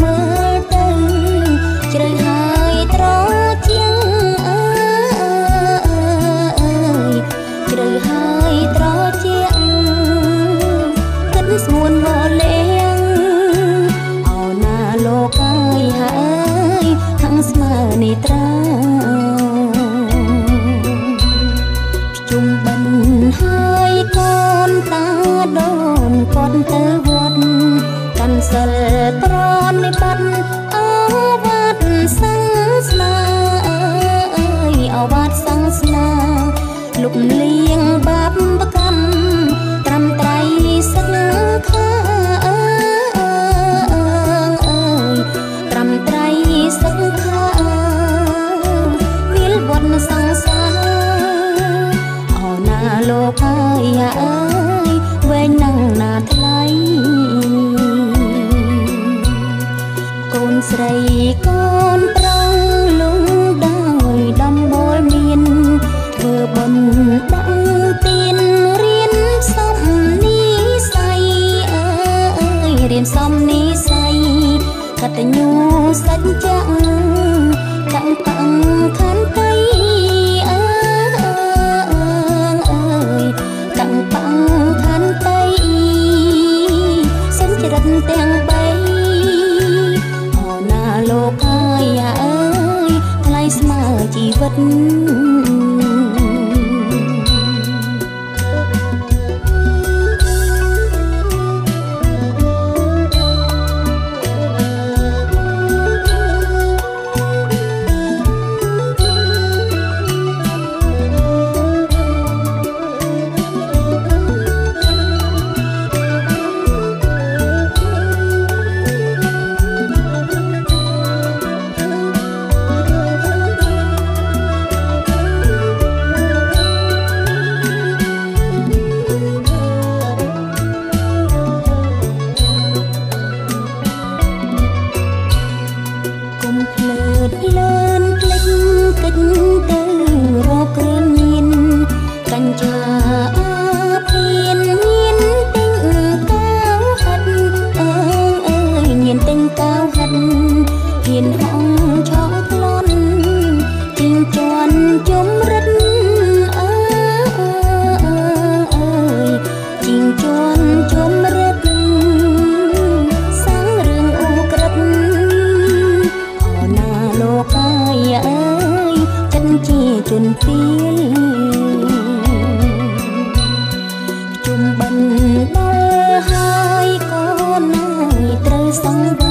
mơ លុបលៀងបាបកម្មត្រឹមត្រៃសឹកខាអើអើអើអើត្រឹមត្រៃសឹកខាវាលវត្តសង្សារអោណាលោកអើយអើយវែងនឹងណាថ្លៃកូនស្រី កតញ្ញូសច្ចៈតាំងតាំងខន្តិ ជន់ពៀលជុំបិណ្ឌដល់ហើយកូនណាត្រូវសង្ឃ